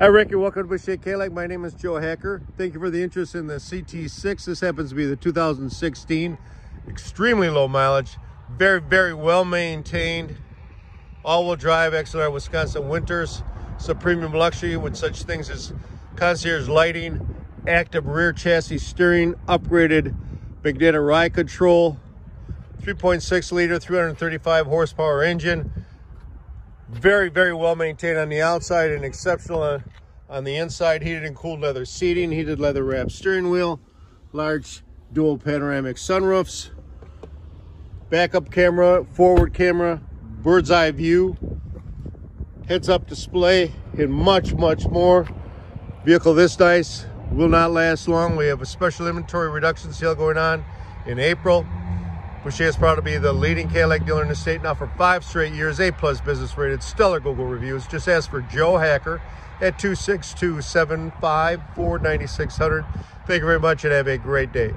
Hi, Ricky. Welcome to Boucher Cadillac. My name is Joe Hacker. Thank you for the interest in the CT6. This happens to be the 2016. Extremely low mileage. Very, very well maintained. All-wheel drive XLR Wisconsin Winters. It's a premium luxury with such things as concierge lighting, active rear chassis steering, upgraded magnetic ride control, 3.6 liter, 335 horsepower engine, very, very well maintained on the outside and exceptional on, the inside. Heated and cooled leather seating, heated leather wrap steering wheel, large dual panoramic sunroofs, backup camera, forward camera, bird's eye view, heads up display, and much, much more. Vehicle this nice will not last long. We have a special inventory reduction sale going on in April. Boucher is proud to be the leading Cadillac dealer in the state now for five straight years, A plus business rated, stellar Google reviews. Just ask for Joe Hacker at 262-754-9600. Thank you very much and have a great day.